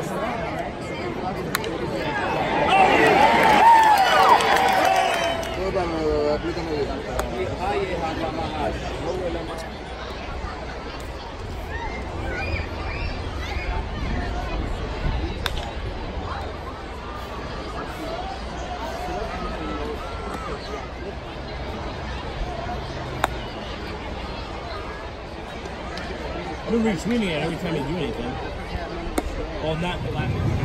I remember Sweeney every time he do anything. Well, not the last.